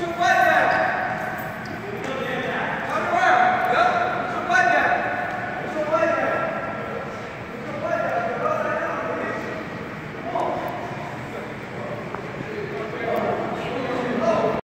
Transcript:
to.